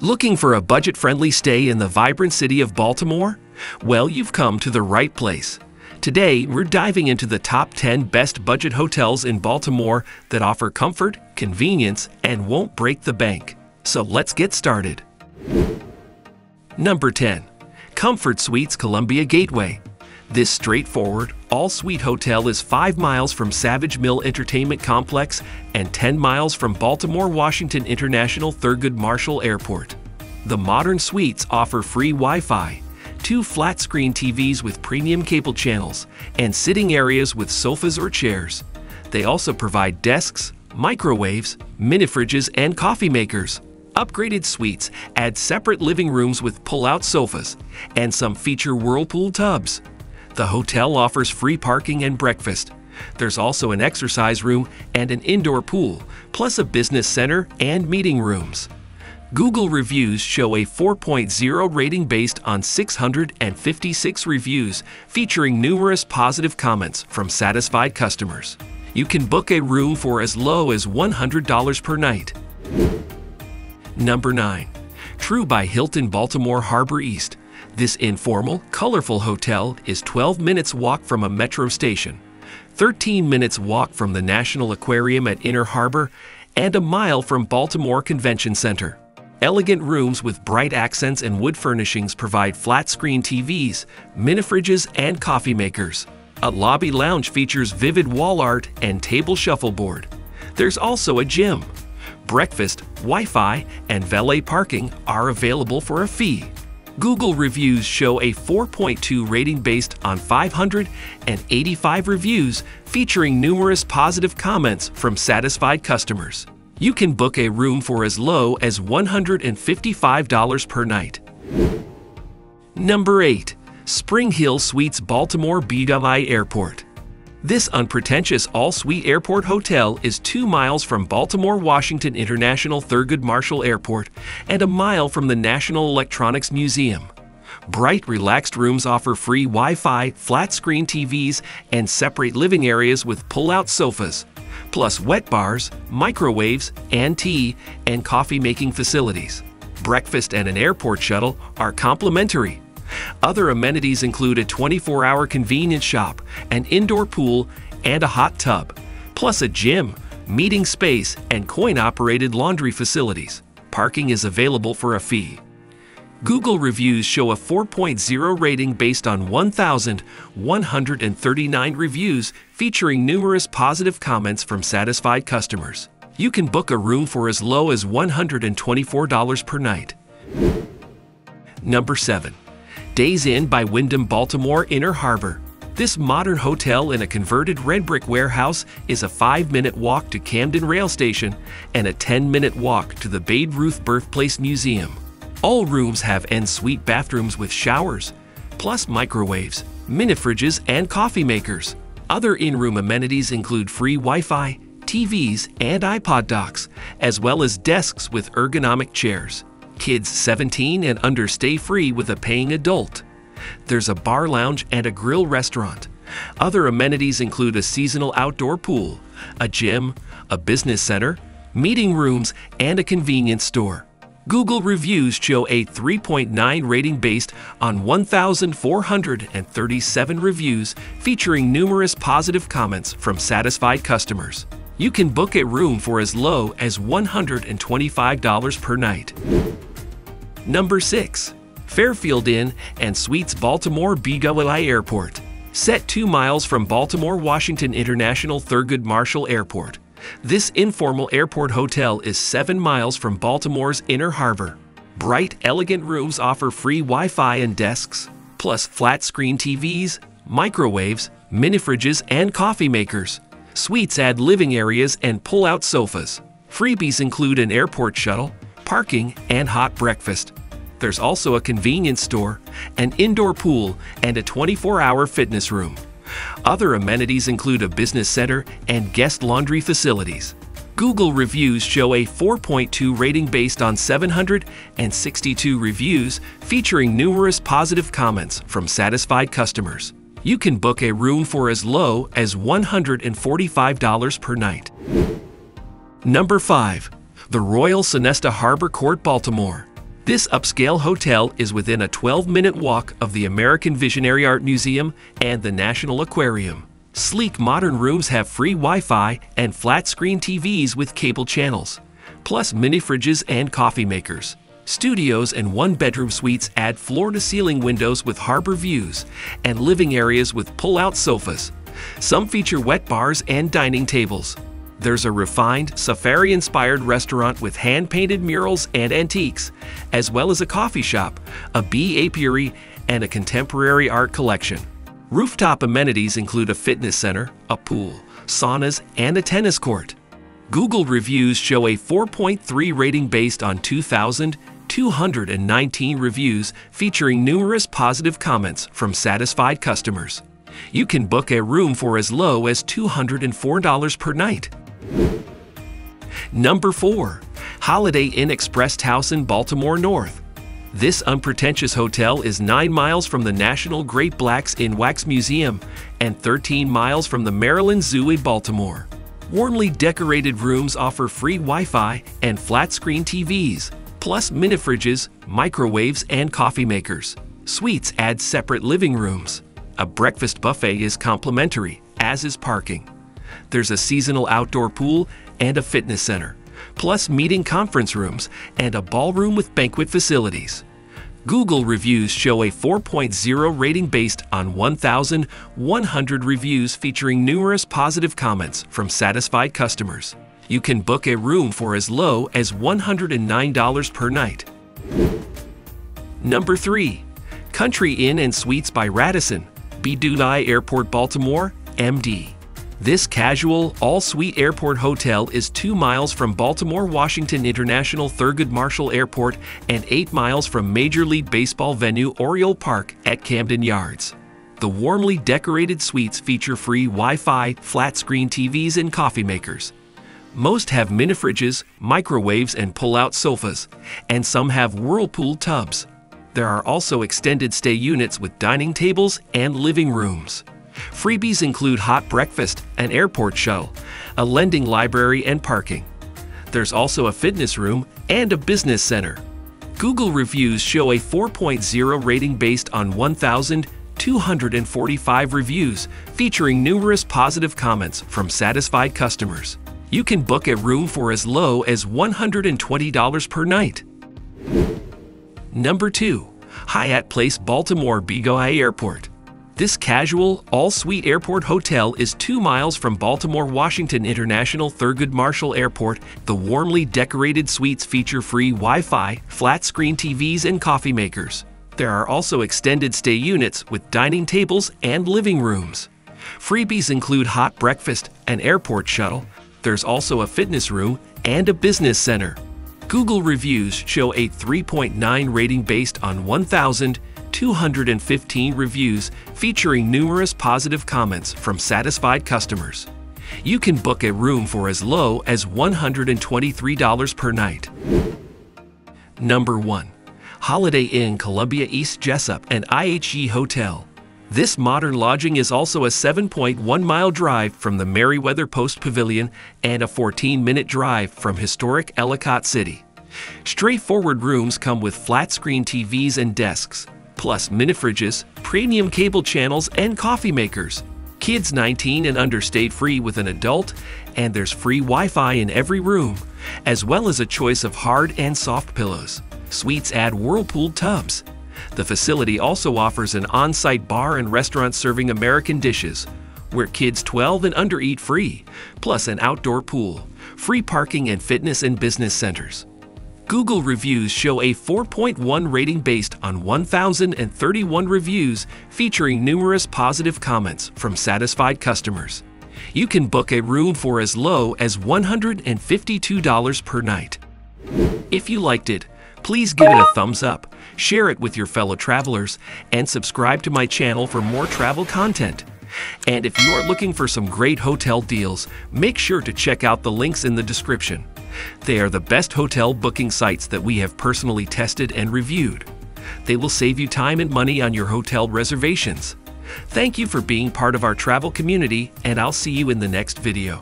Looking for a budget friendly stay in the vibrant city of Baltimore? Well, you've come to the right place. Today, we're diving into the top 10 best budget hotels in Baltimore that offer comfort, convenience, and won't break the bank. So let's get started. Number 10. Comfort Suites Columbia Gateway. This straightforward, all suite hotel is 5 miles from Savage Mill Entertainment Complex and 10 miles from Baltimore Washington International Thurgood Marshall Airport. The modern suites offer free Wi Fi, two flat screen TVs with premium cable channels, and sitting areas with sofas or chairs. They also provide desks, microwaves, mini fridges, and coffee makers. Upgraded suites add separate living rooms with pull out sofas, and some feature whirlpool tubs. The hotel offers free parking and breakfast. There's also an exercise room and an indoor pool, plus a business center and meeting rooms. Google reviews show a 4.0 rating based on 656 reviews, featuring numerous positive comments from satisfied customers. You can book a room for as low as $100 per night. Number 9. Tru by Hilton Baltimore Harbor East. This informal, colorful hotel is 12 minutes walk from a metro station, 13 minutes walk from the National Aquarium at Inner Harbor, and a mile from Baltimore Convention Center. Elegant rooms with bright accents and wood furnishings provide flat screen TVs, mini fridges, and coffee makers. A lobby lounge features vivid wall art and table shuffleboard. There's also a gym. Breakfast, Wi Fi, and valet parking are available for a fee. Google reviews show a 4.2 rating based on 585 reviews featuring numerous positive comments from satisfied customers. You can book a room for as low as $155 per night. Number 8. Spring Hill Suites Baltimore BWI Airport. This unpretentious all-suite airport hotel is two miles from Baltimore Washington International Thurgood Marshall Airport and a mile from the National Electronics Museum. Bright, relaxed rooms offer free Wi-Fi, flat-screen TVs, and separate living areas with pull-out sofas, plus wet bars, microwaves, and tea and coffee-making facilities. Breakfast and an airport shuttle are complimentary other amenities include a 24 hour convenience shop, an indoor pool, and a hot tub, plus a gym, meeting space, and coin operated laundry facilities. Parking is available for a fee. Google reviews show a 4.0 rating based on 1,139 reviews featuring numerous positive comments from satisfied customers. You can book a room for as low as $124 per night. Number 7. Days Inn by Wyndham Baltimore Inner Harbor. This modern hotel in a converted red brick warehouse is a 5 minute walk to Camden Rail Station and a 10 minute walk to the Babe Ruth Birthplace Museum. All rooms have en-suite bathrooms with showers, plus microwaves, mini fridges, and coffee makers. Other in-room amenities include free Wi-Fi, TVs, and iPod docks, as well as desks with ergonomic chairs. Kids 17 and under stay free with a paying adult. There's a bar lounge and a grill restaurant. Other amenities include a seasonal outdoor pool, a gym, a business center, meeting rooms, and a convenience store. Google reviews show a 3.9 rating based on 1,437 reviews featuring numerous positive comments from satisfied customers. You can book a room for as low as $125 per night. Number 6. Fairfield Inn and Suites Baltimore BWI Airport. Set 2 miles from Baltimore Washington International Thurgood Marshall Airport. This informal airport hotel is 7 miles from Baltimore's Inner Harbor. Bright, elegant rooms offer free Wi-Fi and desks, plus flat-screen TVs, microwaves, mini fridges, and coffee makers. Suites add living areas and pull-out sofas. Freebies include an airport shuttle, parking, and hot breakfast. There's also a convenience store, an indoor pool, and a 24 hour fitness room. Other amenities include a business center and guest laundry facilities. Google reviews show a 4.2 rating based on 762 reviews featuring numerous positive comments from satisfied customers. You can book a room for as low as $145 per night. Number 5. The Royal Sonesta Harbor Court, Baltimore. This upscale hotel is within a 12 minute walk of the American Visionary Art Museum and the National Aquarium. Sleek modern rooms have free Wi Fi and flat screen TVs with cable channels, plus mini fridges and coffee makers. Studios and one bedroom suites add floor to ceiling windows with harbor views and living areas with pull out sofas. Some feature wet bars and dining tables. There's a refined, safari inspired restaurant with hand painted murals and antiques, as well as a coffee shop, a bee apiary, and a contemporary art collection. Rooftop amenities include a fitness center, a pool, saunas, and a tennis court. Google reviews show a 4.3 rating based on 2,219 reviews featuring numerous positive comments from satisfied customers. You can book a room for as low as $204 per night. Number 4. Holiday Inn Express House in Baltimore North. This unpretentious hotel is 9 miles from the National Great Blacks in Wax Museum and 13 miles from the Maryland Zoo in Baltimore. Warmly decorated rooms offer free Wi Fi and flat screen TVs, plus mini fridges, microwaves, and coffee makers. Suites add separate living rooms. A breakfast buffet is complimentary, as is parking. There's a seasonal outdoor pool and a fitness center plus meeting conference rooms and a ballroom with banquet facilities. Google reviews show a 4.0 rating based on 1,100 reviews featuring numerous positive comments from satisfied customers. You can book a room for as low as $109 per night. Number 3. Country Inn and Suites by Radisson, BWI Airport, Baltimore, MD. This casual, all suite airport hotel is two miles from Baltimore Washington International Thurgood Marshall Airport and eight miles from Major League Baseball venue Oriole Park at Camden Yards. The warmly decorated suites feature free Wi Fi, flat screen TVs, and coffee makers. Most have mini fridges, microwaves, and pull out sofas, and some have whirlpool tubs. There are also extended stay units with dining tables and living rooms. Freebies include hot breakfast, an airport shuttle, a lending library, and parking. There's also a fitness room and a business center. Google reviews show a 4.0 rating based on 1,245 reviews, featuring numerous positive comments from satisfied customers. You can book a room for as low as $120 per night. Number 2. Hyatt Place Baltimore BWI Airport. This casual, all suite airport hotel is two miles from Baltimore Washington International Thurgood Marshall Airport. The warmly decorated suites feature free Wi Fi, flat screen TVs, and coffee makers. There are also extended stay units with dining tables and living rooms. Freebies include hot breakfast, an airport shuttle. There's also a fitness room and a business center. Google reviews show a 3.9 rating based on 1,000 215 reviews featuring numerous positive comments from satisfied customers. You can book a room for as low as $123 per night. Number 1. Holiday Inn Columbia East Jessup and IHG Hotel. This modern lodging is also a 7.1 mile drive from the Merriweather Post Pavilion and a 14 minute drive from historic Ellicott City. Straightforward rooms come with flat screen TVs and desks, plus mini fridges, premium cable channels, and coffee makers. Kids 19 and under stay free with an adult, and there's free Wi Fi in every room, as well as a choice of hard and soft pillows. Suites add whirlpool tubs. The facility also offers an on site bar and restaurant serving American dishes, where kids 12 and under eat free, plus an outdoor pool, free parking, and fitness and business centers. Google reviews show a 4.1 rating based on 1,031 reviews featuring numerous positive comments from satisfied customers. You can book a room for as low as $152 per night. If you liked it, please give it a thumbs up, share it with your fellow travelers, and subscribe to my channel for more travel content. And if you are looking for some great hotel deals, make sure to check out the links in the description. They are the best hotel booking sites that we have personally tested and reviewed. They will save you time and money on your hotel reservations. Thank you for being part of our travel community, and I'll see you in the next video.